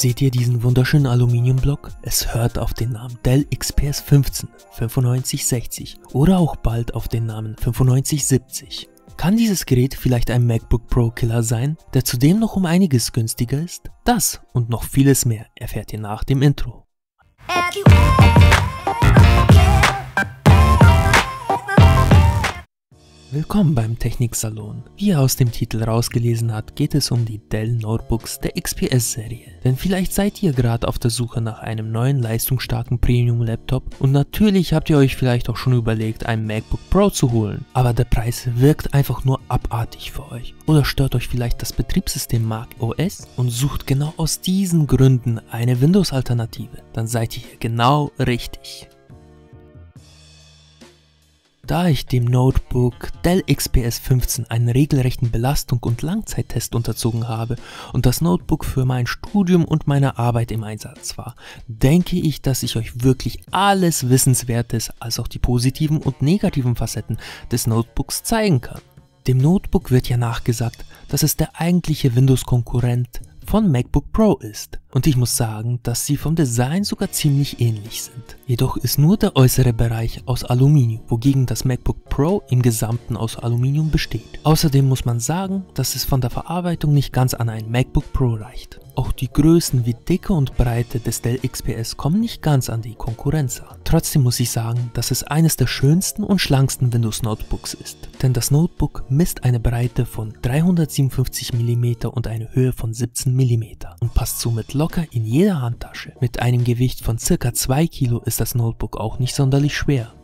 Seht ihr diesen wunderschönen Aluminiumblock? Es hört auf den Namen Dell XPS 15 9560 oder auch bald auf den Namen 9570. Kann dieses Gerät vielleicht ein MacBook Pro Killer sein, der zudem noch um einiges günstiger ist? Das und noch vieles mehr erfährt ihr nach dem Intro. Willkommen beim Techniksalon. Wie ihr aus dem Titel rausgelesen habt, geht es um die Dell Notebooks der XPS-Serie. Denn vielleicht seid ihr gerade auf der Suche nach einem neuen leistungsstarken Premium-Laptop und natürlich habt ihr euch vielleicht auch schon überlegt, ein MacBook Pro zu holen. Aber der Preis wirkt einfach nur abartig für euch. Oder stört euch vielleicht das Betriebssystem Mac OS und sucht genau aus diesen Gründen eine Windows-Alternative. Dann seid ihr hier genau richtig. Da ich dem Notebook Dell XPS 15 einen regelrechten Belastung und Langzeittest unterzogen habe und das Notebook für mein Studium und meine Arbeit im Einsatz war, denke ich, dass ich euch wirklich alles Wissenswertes als auch die positiven und negativen Facetten des Notebooks zeigen kann. Dem Notebook wird ja nachgesagt, dass es der eigentliche Windows-Konkurrent von MacBook Pro ist. Und ich muss sagen, dass sie vom Design sogar ziemlich ähnlich sind. Jedoch ist nur der äußere Bereich aus Aluminium, wogegen das MacBook Pro im Gesamten aus Aluminium besteht. Außerdem muss man sagen, dass es von der Verarbeitung nicht ganz an ein MacBook Pro reicht. Auch die Größen wie Dicke und Breite des Dell XPS kommen nicht ganz an die Konkurrenz an. Trotzdem muss ich sagen, dass es eines der schönsten und schlanksten Windows Notebooks ist. Denn das Notebook misst eine Breite von 357 mm und eine Höhe von 17 mm und passt somit locker in jeder Handtasche. Mit einem Gewicht von ca. 2 Kilo ist das Notebook auch nicht sonderlich schwer.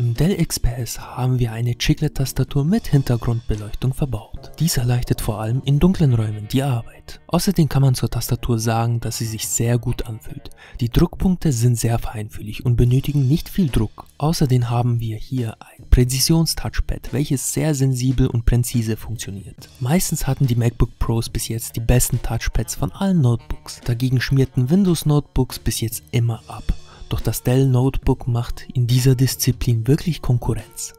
Im Dell XPS haben wir eine Chiclet-Tastatur mit Hintergrundbeleuchtung verbaut. Dies erleichtert vor allem in dunklen Räumen die Arbeit. Außerdem kann man zur Tastatur sagen, dass sie sich sehr gut anfühlt. Die Druckpunkte sind sehr feinfühlig und benötigen nicht viel Druck. Außerdem haben wir hier ein Präzisions-Touchpad, welches sehr sensibel und präzise funktioniert. Meistens hatten die MacBook Pros bis jetzt die besten Touchpads von allen Notebooks. Dagegen schmierten Windows Notebooks bis jetzt immer ab. Doch das Dell Notebook macht in dieser Disziplin wirklich Konkurrenz.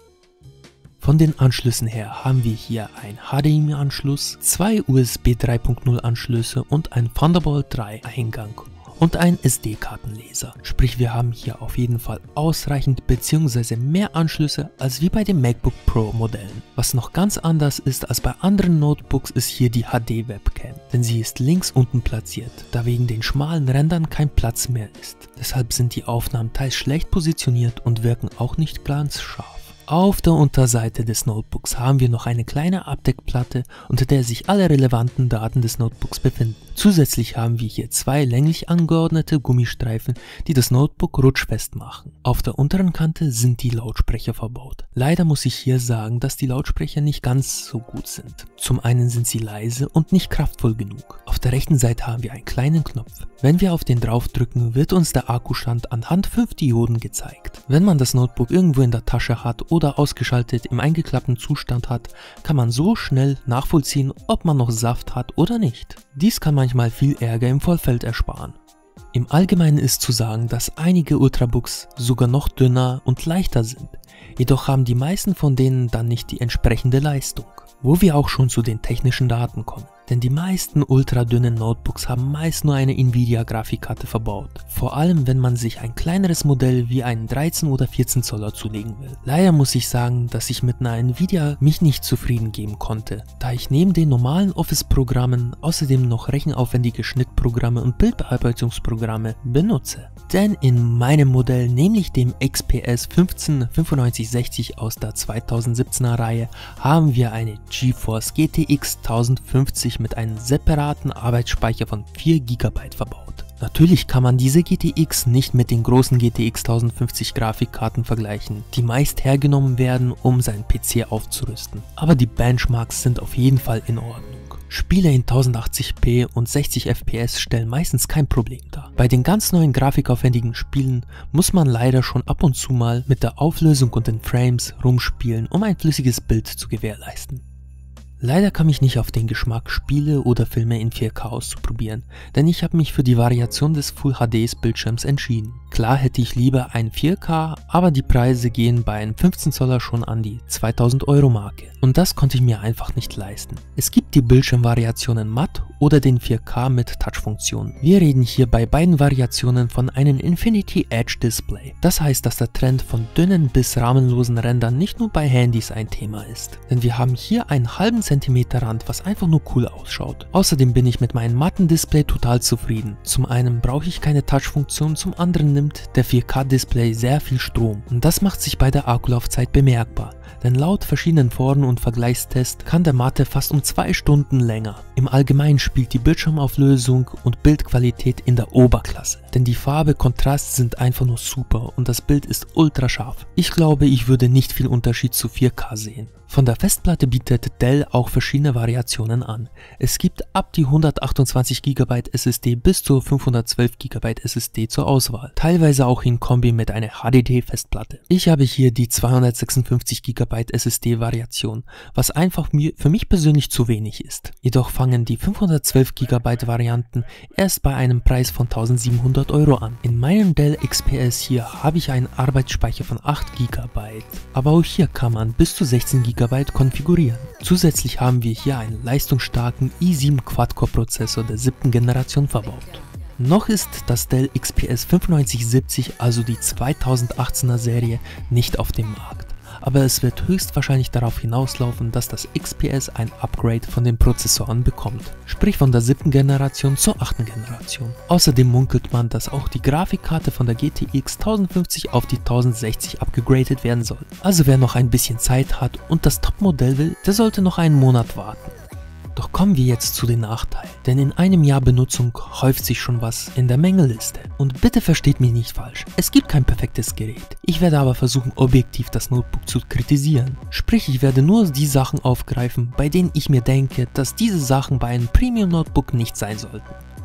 Von den Anschlüssen her haben wir hier ein HDMI-Anschluss, zwei USB 3.0 Anschlüsse und ein Thunderbolt 3 Eingang und ein SD-Kartenleser. Sprich, wir haben hier auf jeden Fall ausreichend bzw. mehr Anschlüsse als wie bei den MacBook Pro Modellen. Was noch ganz anders ist als bei anderen Notebooks ist hier die HD-Webcam, denn sie ist links unten platziert, da wegen den schmalen Rändern kein Platz mehr ist. Deshalb sind die Aufnahmen teils schlecht positioniert und wirken auch nicht ganz scharf. Auf der Unterseite des Notebooks haben wir noch eine kleine Abdeckplatte, unter der sich alle relevanten Daten des Notebooks befinden. Zusätzlich haben wir hier zwei länglich angeordnete Gummistreifen, die das Notebook rutschfest machen. Auf der unteren Kante sind die Lautsprecher verbaut. Leider muss ich hier sagen, dass die Lautsprecher nicht ganz so gut sind. Zum einen sind sie leise und nicht kraftvoll genug. Auf der rechten Seite haben wir einen kleinen Knopf. Wenn wir auf den draufdrücken, wird uns der Akkustand anhand 5 Dioden gezeigt. Wenn man das Notebook irgendwo in der Tasche hat oder ausgeschaltet im eingeklappten Zustand hat, kann man so schnell nachvollziehen, ob man noch Saft hat oder nicht. Dies kann manchmal viel Ärger im Vollfeld ersparen. Im Allgemeinen ist zu sagen, dass einige Ultrabooks sogar noch dünner und leichter sind, jedoch haben die meisten von denen dann nicht die entsprechende Leistung. Wo wir auch schon zu den technischen Daten kommen. Denn die meisten ultradünnen Notebooks haben meist nur eine Nvidia Grafikkarte verbaut. Vor allem wenn man sich ein kleineres Modell wie einen 13 oder 14 Zoller zulegen will. Leider muss ich sagen, dass ich mit einer Nvidia mich nicht zufrieden geben konnte, da ich neben den normalen Office-Programmen außerdem noch rechenaufwendige Schnittprogramme und Bildbearbeitungsprogramme benutze. Denn in meinem Modell, nämlich dem XPS 159560 aus der 2017er Reihe, haben wir eine GeForce GTX 1050 mit einem separaten Arbeitsspeicher von 4 GB verbaut. Natürlich kann man diese GTX nicht mit den großen GTX 1050 Grafikkarten vergleichen, die meist hergenommen werden, um seinen PC aufzurüsten. Aber die Benchmarks sind auf jeden Fall in Ordnung. Spiele in 1080p und 60 FPS stellen meistens kein Problem dar. Bei den ganz neuen grafikaufwendigen Spielen muss man leider schon ab und zu mal mit der Auflösung und den Frames rumspielen, um ein flüssiges Bild zu gewährleisten. Leider kam ich nicht auf den Geschmack, Spiele oder Filme in 4K auszuprobieren, denn ich habe mich für die Variation des Full HDs Bildschirms entschieden. Klar hätte ich lieber ein 4K, aber die Preise gehen bei einem 15 Zoller schon an die 2000 Euro Marke. Und das konnte ich mir einfach nicht leisten. Es gibt die Bildschirmvariationen matt oder den 4K mit Touchfunktion. Wir reden hier bei beiden Variationen von einem Infinity Edge Display. Das heißt, dass der Trend von dünnen bis rahmenlosen Rändern nicht nur bei Handys ein Thema ist. Denn wir haben hier einen halben Zentimeter Rand, was einfach nur cool ausschaut. Außerdem bin ich mit meinem matten Display total zufrieden. Zum einen brauche ich keine Touchfunktion, zum anderen nimmt der 4K-Display sehr viel Strom. Und das macht sich bei der Akkulaufzeit bemerkbar denn laut verschiedenen Foren und Vergleichstests kann der Matte fast um zwei Stunden länger. Im Allgemeinen spielt die Bildschirmauflösung und Bildqualität in der Oberklasse, denn die Farbe, Kontrast sind einfach nur super und das Bild ist ultra scharf. Ich glaube, ich würde nicht viel Unterschied zu 4K sehen. Von der Festplatte bietet Dell auch verschiedene Variationen an. Es gibt ab die 128 GB SSD bis zu 512 GB SSD zur Auswahl, teilweise auch in Kombi mit einer HDD-Festplatte. Ich habe hier die 256 GB SSD Variation, was einfach für mich persönlich zu wenig ist. Jedoch fangen die 512 GB Varianten erst bei einem Preis von 1700 Euro an. In meinem Dell XPS hier habe ich einen Arbeitsspeicher von 8 GB, aber auch hier kann man bis zu 16 GB konfigurieren. Zusätzlich haben wir hier einen leistungsstarken i7 Quad-Core Prozessor der siebten Generation verbaut. Noch ist das Dell XPS 9570, also die 2018er Serie, nicht auf dem Markt aber es wird höchstwahrscheinlich darauf hinauslaufen, dass das XPS ein Upgrade von den Prozessoren bekommt, sprich von der siebten Generation zur achten Generation. Außerdem munkelt man, dass auch die Grafikkarte von der GTX 1050 auf die 1060 abgegradet werden soll. Also wer noch ein bisschen Zeit hat und das Topmodell will, der sollte noch einen Monat warten. Doch kommen wir jetzt zu den Nachteilen, denn in einem Jahr Benutzung häuft sich schon was in der Mängelliste. Und bitte versteht mich nicht falsch, es gibt kein perfektes Gerät. Ich werde aber versuchen, objektiv das Notebook zu kritisieren. Sprich, ich werde nur die Sachen aufgreifen, bei denen ich mir denke, dass diese Sachen bei einem Premium Notebook nicht sein sollten.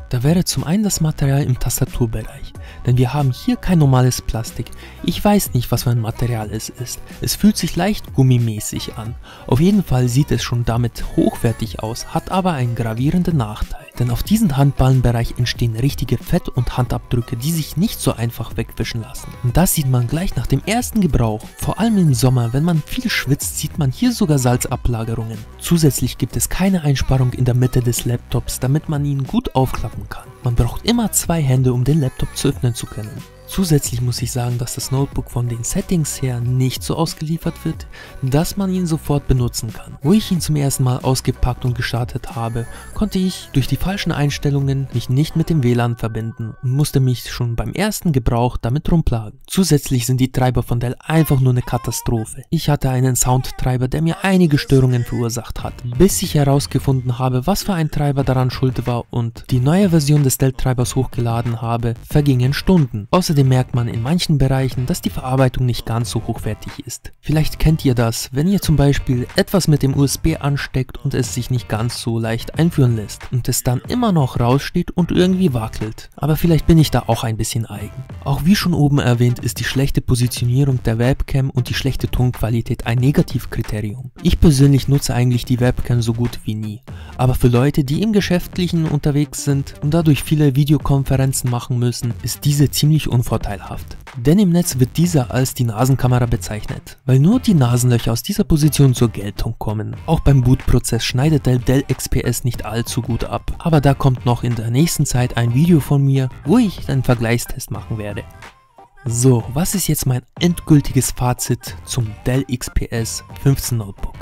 Da wäre zum einen das Material im Tastaturbereich, denn wir haben hier kein normales Plastik. Ich weiß nicht, was für ein Material es ist. Es fühlt sich leicht gummimäßig an. Auf jeden Fall sieht es schon damit hochwertig aus, hat aber einen gravierenden Nachteil. Denn auf diesem Handballenbereich entstehen richtige Fett- und Handabdrücke, die sich nicht so einfach wegwischen lassen. Und das sieht man gleich nach dem ersten Gebrauch. Vor allem im Sommer, wenn man viel schwitzt, sieht man hier sogar Salzablagerungen. Zusätzlich gibt es keine Einsparung in der Mitte des Laptops, damit man ihn gut aufklappen kann. Man braucht immer zwei Hände, um den Laptop zu öffnen zu können. Zusätzlich muss ich sagen, dass das Notebook von den Settings her nicht so ausgeliefert wird, dass man ihn sofort benutzen kann. Wo ich ihn zum ersten Mal ausgepackt und gestartet habe, konnte ich durch die falschen Einstellungen mich nicht mit dem WLAN verbinden und musste mich schon beim ersten Gebrauch damit rumplagen. Zusätzlich sind die Treiber von Dell einfach nur eine Katastrophe. Ich hatte einen Soundtreiber, der mir einige Störungen verursacht hat, bis ich herausgefunden habe, was für ein Treiber daran schuld war und die neue Version des Dell-Treibers hochgeladen habe, vergingen Stunden. Außerdem merkt man in manchen Bereichen, dass die Verarbeitung nicht ganz so hochwertig ist. Vielleicht kennt ihr das, wenn ihr zum Beispiel etwas mit dem USB ansteckt und es sich nicht ganz so leicht einführen lässt und es dann immer noch raussteht und irgendwie wackelt. Aber vielleicht bin ich da auch ein bisschen eigen. Auch wie schon oben erwähnt ist die schlechte Positionierung der Webcam und die schlechte Tonqualität ein Negativkriterium. Ich persönlich nutze eigentlich die Webcam so gut wie nie. Aber für Leute, die im Geschäftlichen unterwegs sind und dadurch viele Videokonferenzen machen müssen, ist diese ziemlich unvorteilhaft. Denn im Netz wird diese als die Nasenkamera bezeichnet, weil nur die Nasenlöcher aus dieser Position zur Geltung kommen. Auch beim Bootprozess schneidet der Dell XPS nicht allzu gut ab, aber da kommt noch in der nächsten Zeit ein Video von mir, wo ich einen Vergleichstest machen werde. So, was ist jetzt mein endgültiges Fazit zum Dell XPS 15 Notebook?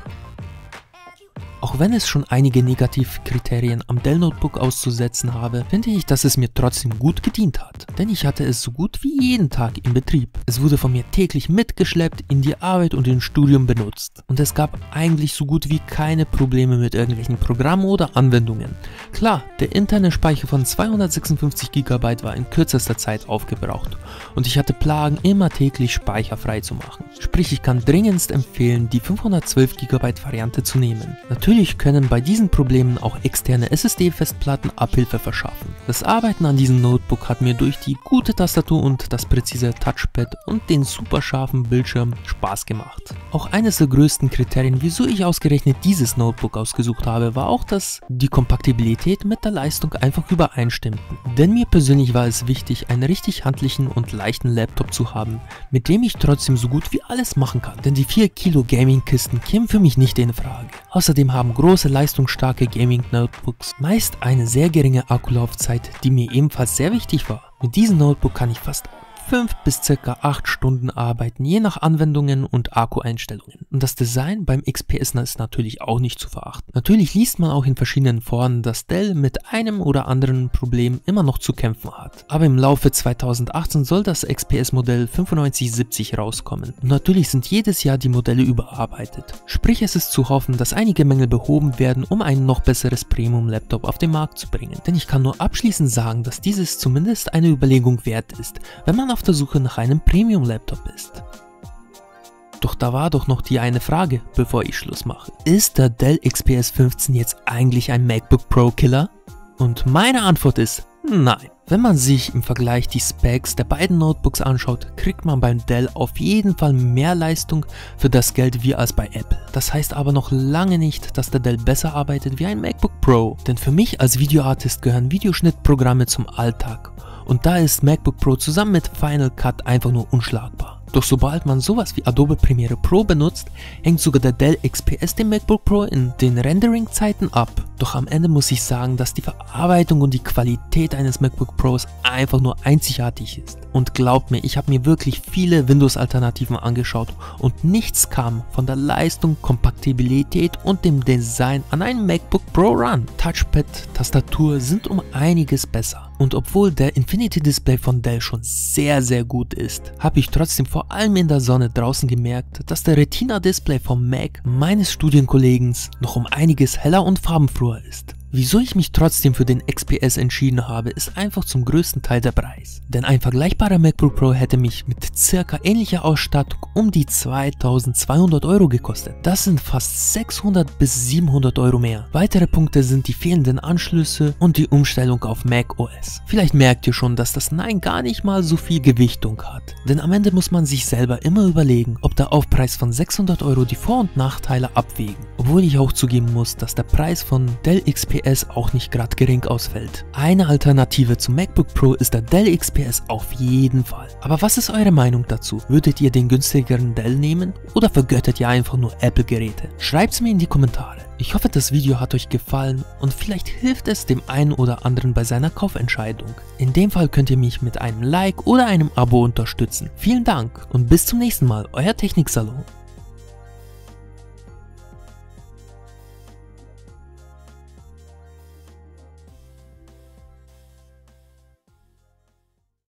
Auch wenn es schon einige Negativkriterien am Dell Notebook auszusetzen habe, finde ich, dass es mir trotzdem gut gedient hat. Denn ich hatte es so gut wie jeden Tag in Betrieb. Es wurde von mir täglich mitgeschleppt, in die Arbeit und im Studium benutzt. Und es gab eigentlich so gut wie keine Probleme mit irgendwelchen Programmen oder Anwendungen. Klar, der interne Speicher von 256 GB war in kürzester Zeit aufgebraucht und ich hatte Plagen, immer täglich Speicher frei zu machen. Sprich, ich kann dringendst empfehlen, die 512 GB Variante zu nehmen. Natürlich Natürlich können bei diesen Problemen auch externe SSD-Festplatten Abhilfe verschaffen. Das Arbeiten an diesem Notebook hat mir durch die gute Tastatur und das präzise Touchpad und den super scharfen Bildschirm Spaß gemacht. Auch eines der größten Kriterien, wieso ich ausgerechnet dieses Notebook ausgesucht habe, war auch, dass die Kompatibilität mit der Leistung einfach übereinstimmten. Denn mir persönlich war es wichtig, einen richtig handlichen und leichten Laptop zu haben, mit dem ich trotzdem so gut wie alles machen kann. Denn die 4 Kilo Gaming-Kisten kämen für mich nicht in Frage. Außerdem haben große leistungsstarke Gaming-Notebooks meist eine sehr geringe Akkulaufzeit, die mir ebenfalls sehr wichtig war. Mit diesem Notebook kann ich fast 5 bis ca. 8 Stunden arbeiten, je nach Anwendungen und Akku-Einstellungen. Und das Design beim XPS ist natürlich auch nicht zu verachten. Natürlich liest man auch in verschiedenen Foren, dass Dell mit einem oder anderen Problem immer noch zu kämpfen hat. Aber im Laufe 2018 soll das XPS-Modell 9570 rauskommen. Und natürlich sind jedes Jahr die Modelle überarbeitet. Sprich, es ist zu hoffen, dass einige Mängel behoben werden, um ein noch besseres Premium-Laptop auf den Markt zu bringen. Denn ich kann nur abschließend sagen, dass dieses zumindest eine Überlegung wert ist, wenn man auf der Suche nach einem Premium-Laptop ist. Doch da war doch noch die eine Frage, bevor ich Schluss mache. Ist der Dell XPS 15 jetzt eigentlich ein MacBook Pro Killer? Und meine Antwort ist nein. Wenn man sich im Vergleich die Specs der beiden Notebooks anschaut, kriegt man beim Dell auf jeden Fall mehr Leistung für das Geld wie als bei Apple. Das heißt aber noch lange nicht, dass der Dell besser arbeitet wie ein MacBook Pro. Denn für mich als Videoartist gehören Videoschnittprogramme zum Alltag und da ist MacBook Pro zusammen mit Final Cut einfach nur unschlagbar. Doch sobald man sowas wie Adobe Premiere Pro benutzt, hängt sogar der Dell XPS dem MacBook Pro in den Rendering-Zeiten ab. Doch am Ende muss ich sagen, dass die Verarbeitung und die Qualität eines MacBook Pros einfach nur einzigartig ist. Und glaubt mir, ich habe mir wirklich viele Windows-Alternativen angeschaut und nichts kam von der Leistung, Kompatibilität und dem Design an einem MacBook Pro ran. Touchpad, Tastatur sind um einiges besser. Und obwohl der Infinity Display von Dell schon sehr sehr gut ist, habe ich trotzdem vor allem in der Sonne draußen gemerkt, dass der Retina Display vom Mac meines Studienkollegen noch um einiges heller und farbenfroher ist. Wieso ich mich trotzdem für den XPS entschieden habe, ist einfach zum größten Teil der Preis. Denn ein vergleichbarer MacBook Pro hätte mich mit circa ähnlicher Ausstattung um die 2200 Euro gekostet. Das sind fast 600 bis 700 Euro mehr. Weitere Punkte sind die fehlenden Anschlüsse und die Umstellung auf Mac OS. Vielleicht merkt ihr schon, dass das Nein gar nicht mal so viel Gewichtung hat. Denn am Ende muss man sich selber immer überlegen, ob der Aufpreis von 600 Euro die Vor- und Nachteile abwägen. Obwohl ich auch zugeben muss, dass der Preis von Dell XPS XPS auch nicht gerade gering ausfällt. Eine Alternative zum MacBook Pro ist der Dell XPS auf jeden Fall. Aber was ist eure Meinung dazu? Würdet ihr den günstigeren Dell nehmen oder vergöttet ihr einfach nur Apple-Geräte? Schreibt es mir in die Kommentare. Ich hoffe, das Video hat euch gefallen und vielleicht hilft es dem einen oder anderen bei seiner Kaufentscheidung. In dem Fall könnt ihr mich mit einem Like oder einem Abo unterstützen. Vielen Dank und bis zum nächsten Mal, euer Techniksalon.